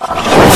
you